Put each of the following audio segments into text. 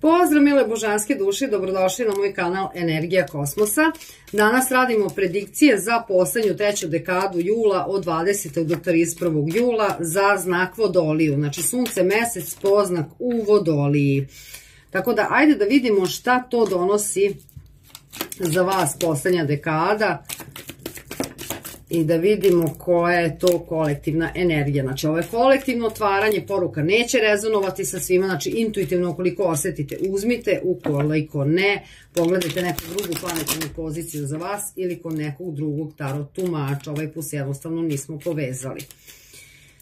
Pozdrav mile božanske duše, dobrodošli na moj kanal Energija kosmosa. Danas radimo predikcije za poslednju treću dekadu jula od 20. do 31. jula za znak Vodoliju. Znači sunce, mesec, poznak u Vodoliji. Tako da ajde da vidimo šta to donosi za vas poslednja dekada i da vidimo koja je to kolektivna energija. Znači, ovo je kolektivno otvaranje, poruka neće rezonovati sa svima, znači intuitivno ukoliko osetite, uzmite, ukoliko ne, pogledajte neku drugu planetarnu poziciju za vas ili kod nekog drugog tarot tumača, ovaj put jednostavno nismo povezali.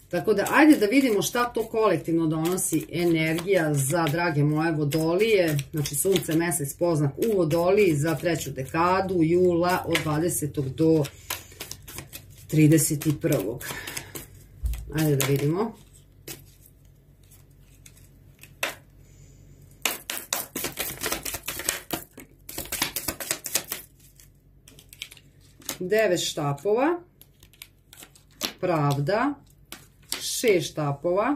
Tako da, ajde da vidimo šta to kolektivno donosi energija za, drage moje vodolije, znači sunce, mesec, poznak u vodoliji za treću dekadu, jula od 20. do 31. Ajde da vidimo. Devet štapova, pravda, šest štapova,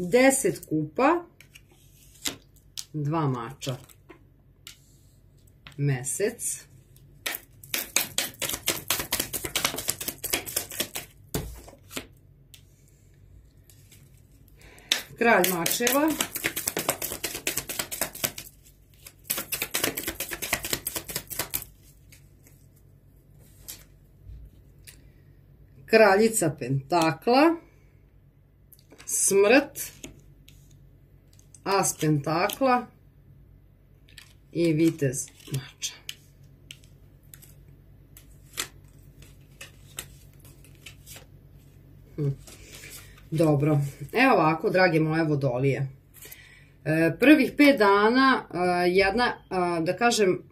10 kupa, dva mača, mesec, kralj mačeva, kraljica pentakla, smrt, as pentakla i vitez mača. Hm. Dobro, evo ovako, drage moje vodolije. E, prvih pet dana jedna, da kažem,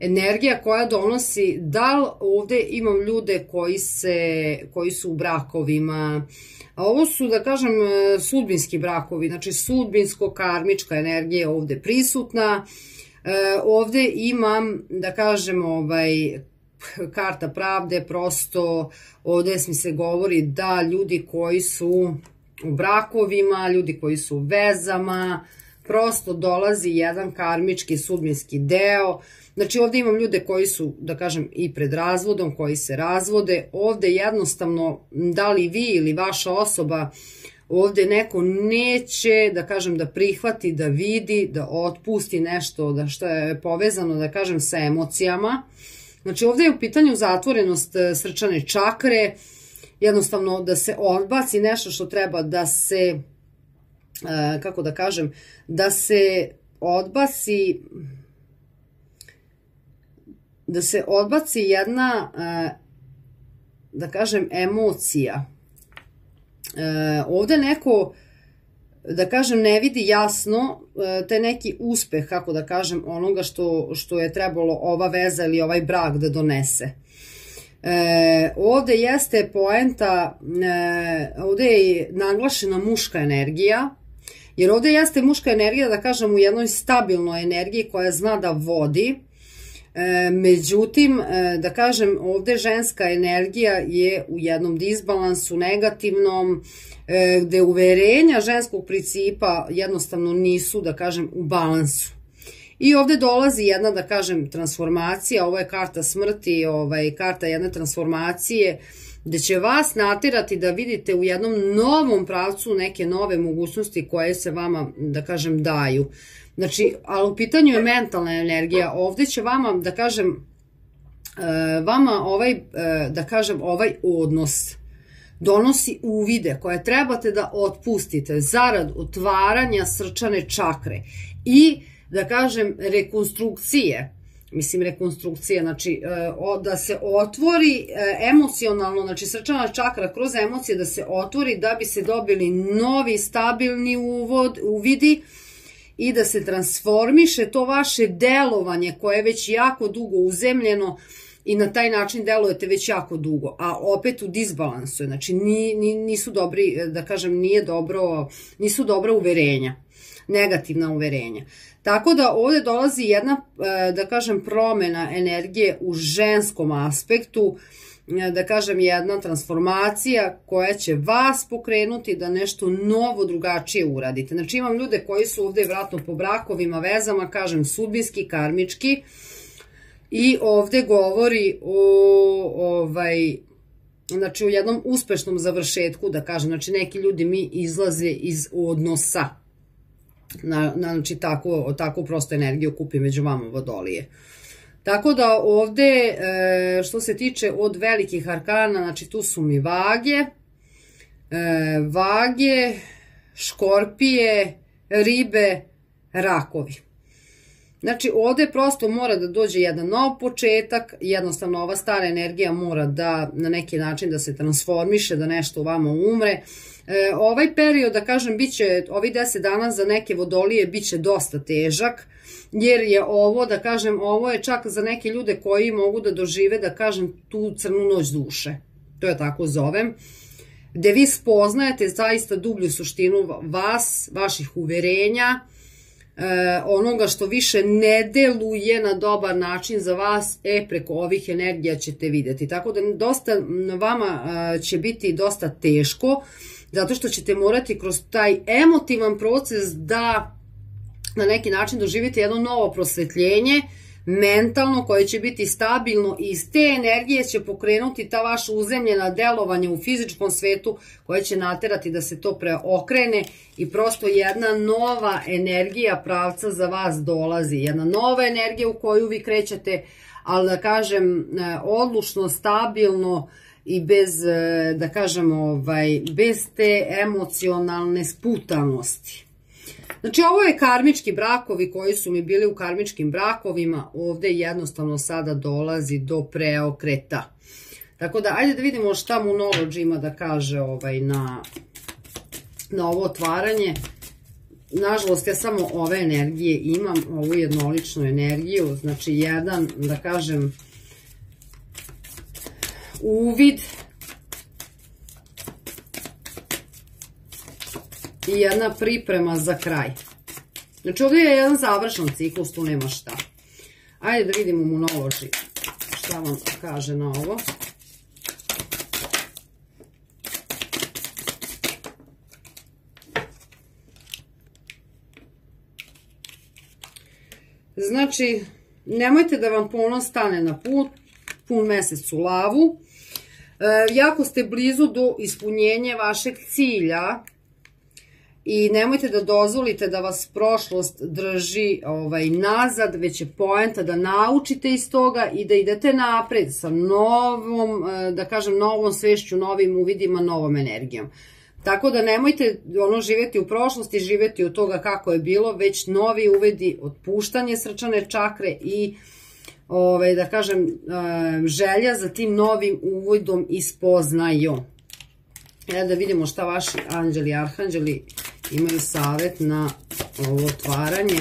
energija koja donosi, da li ovde imam ljude koji, se, koji su u brakovima, a ovo su, da kažem, e, sudbinski brakovi, znači sudbinsko-karmička energija je ovde prisutna, e, ovde imam, da kažem, ovaj, karta pravde, prosto ovde mi se govori da ljudi koji su u brakovima, ljudi koji su u vezama, prosto dolazi jedan karmički sudbinski deo, Znači ovde imam ljude koji su, da kažem, i pred razvodom, koji se razvode. Ovde jednostavno, da li vi ili vaša osoba, ovde neko neće, da kažem, da prihvati, da vidi, da otpusti nešto da što je povezano, da kažem, sa emocijama. Znači ovde je u pitanju zatvorenost e, srčane čakre, jednostavno da se odbaci nešto što treba da se, e, kako da kažem, da se odbaci da se odbaci jedna, e, da kažem, emocija. E, ovde neko, da kažem, ne vidi jasno te neki uspeh, kako da kažem, onoga što, što je trebalo ova veza ili ovaj brak da donese. E, ovde jeste poenta, e, ovde je naglašena muška energija, jer ovde jeste muška energija, da kažem, u jednoj stabilnoj energiji koja zna da vodi, međutim, e, da kažem, ovde ženska energija je u jednom disbalansu negativnom, e, gde uverenja ženskog principa jednostavno nisu, da kažem, u balansu. I ovde dolazi jedna, da kažem, transformacija, ovo je karta smrti, ovaj, karta jedne transformacije, gde će vas natirati da vidite u jednom novom pravcu neke nove mogućnosti koje se vama, da kažem, daju. Znači, ali u pitanju je mentalna energija. Ovde će vama, da kažem, e, vama ovaj, e, da kažem, ovaj odnos donosi uvide koje trebate da otpustite zarad otvaranja srčane čakre i, da kažem, rekonstrukcije mislim rekonstrukcije, znači e, da se otvori emocionalno, znači srčana čakra kroz emocije da se otvori da bi se dobili novi stabilni uvod, uvidi i da se transformiše to vaše delovanje koje je već jako dugo uzemljeno i na taj način delujete već jako dugo, a opet u disbalansu znači nisu dobri, da kažem, nije dobro, nisu dobra uverenja. Negativna uverenja. Tako da ovde dolazi jedna, e, da kažem, promena energije u ženskom aspektu, e, da kažem jedna transformacija koja će vas pokrenuti da nešto novo drugačije uradite. Znači imam ljude koji su ovde vratno po brakovima, vezama, kažem sudbinski, karmički i ovde govori o ovaj, znači u jednom uspešnom završetku, da kažem, znači neki ljudi mi izlaze iz odnosa, na, na, znači tako, tako prosto energiju kupi među vama vodolije. Tako da ovde, e, što se tiče od velikih arkana, znači tu su mi vage, e, vage, škorpije, ribe, rakovi. Znači, ovde prosto mora da dođe jedan nov početak, jednostavno ova stara energija mora da na neki način da se transformiše, da nešto u vama umre. E, ovaj period, da kažem, biće, ovih 10 dana za neke vodolije biće dosta težak, jer je ovo, da kažem, ovo je čak za neke ljude koji mogu da dožive, da kažem, tu crnu noć duše. To je tako zovem gde vi spoznajete zaista dublju suštinu vas, vaših uverenja, e, onoga što više ne deluje na dobar način za vas, e, preko ovih energija ćete videti. Tako da dosta vama e, će biti dosta teško, zato što ćete morati kroz taj emotivan proces da na neki način doživite jedno novo prosvetljenje, mentalno koje će biti stabilno i iz te energije će pokrenuti ta vaša uzemljena delovanja u fizičkom svetu koje će naterati da se to preokrene i prosto jedna nova energija pravca za vas dolazi, jedna nova energija u koju vi krećete, ali da kažem e, odlučno, stabilno i bez, e, da kažem, ovaj, bez te emocionalne sputanosti. Znači ovo je karmički brakovi koji su mi bili u karmičkim brakovima, ovde jednostavno sada dolazi do preokreta. Tako da, ajde da vidimo šta mu Knowledge ima da kaže ovaj, na, na ovo otvaranje. Nažalost, ja samo ove energije imam, ovu jednoličnu energiju, znači jedan, da kažem, uvid i jedna priprema za kraj. Znači ovdje je jedan završan ciklus, tu nema šta. Ajde da vidimo mu noloži šta vam kaže na ovo. Znači, nemojte da vam ponos stane na put, pun mesec u lavu. E, jako ste blizu do ispunjenja vašeg cilja, i nemojte da dozvolite da vas prošlost drži ovaj nazad, već je poenta da naučite iz toga i da idete napred sa novom, e, da kažem, novom svešću, novim uvidima, novom energijom. Tako da nemojte ono živeti u prošlosti, živeti od toga kako je bilo, već novi uvedi, otpuštanje srčane čakre i ovaj, da kažem, e, želja za tim novim uvodom i spoznajom. Evo da vidimo šta vaši anđeli arhanđeli imaju savet na ovo otvaranje.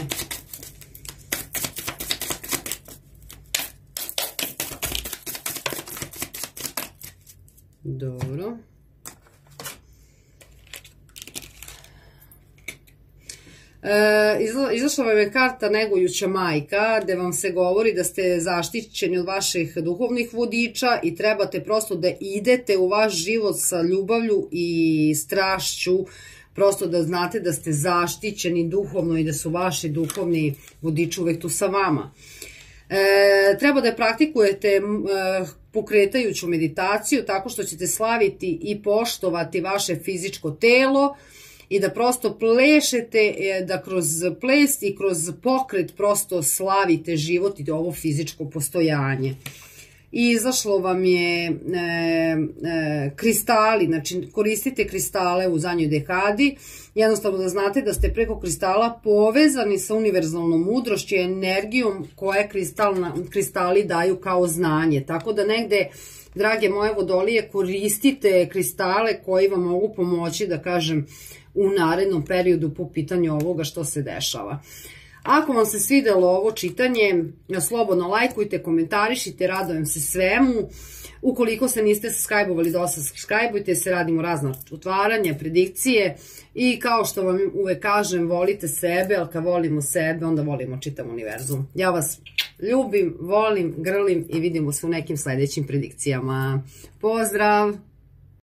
Dobro. E, izašla vam je karta negujuća majka, gde vam se govori da ste zaštićeni od vaših duhovnih vodiča i trebate prosto da idete u vaš život sa ljubavlju i strašću, prosto da znate da ste zaštićeni duhovno i da su vaši duhovni vodiči uvek tu sa vama. E, treba da praktikujete e, pokretajuću meditaciju tako što ćete slaviti i poštovati vaše fizičko telo i da prosto plešete, e, da kroz ples i kroz pokret prosto slavite život i ovo fizičko postojanje i izašlo vam je e, e, kristali, znači koristite kristale u zadnjoj dekadi, jednostavno da znate da ste preko kristala povezani sa univerzalnom mudrošću i energijom koje kristalna, kristali daju kao znanje, tako da negde drage moje vodolije, koristite kristale koji vam mogu pomoći, da kažem, u narednom periodu po pitanju ovoga što se dešava. Ako vam se svidelo ovo čitanje, slobodno lajkujte, komentarišite, radojem se svemu. Ukoliko se niste subscribe-ovali dosta, subscribe-ujte se, radimo razna otvaranja, predikcije i kao što vam uvek kažem, volite sebe, ali kad volimo sebe, onda volimo čitam univerzum. Ja vas ljubim, volim, grlim i vidimo se u nekim sledećim predikcijama. Pozdrav!